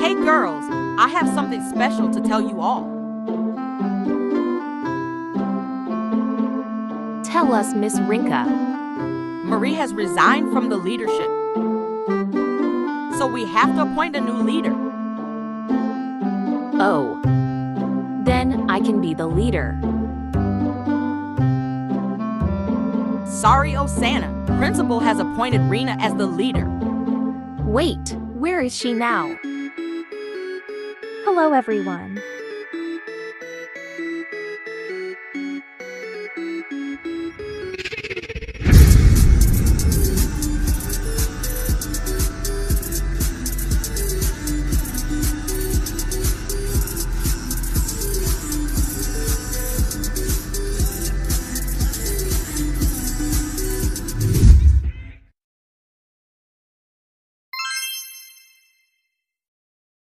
Hey girls, I have something special to tell you all. Tell us, Miss Rinka. Marie has resigned from the leadership. So we have to appoint a new leader. Oh. Then I can be the leader. Sorry, Osana. Principal has appointed Rina as the leader. Wait, where is she now? Hello everyone.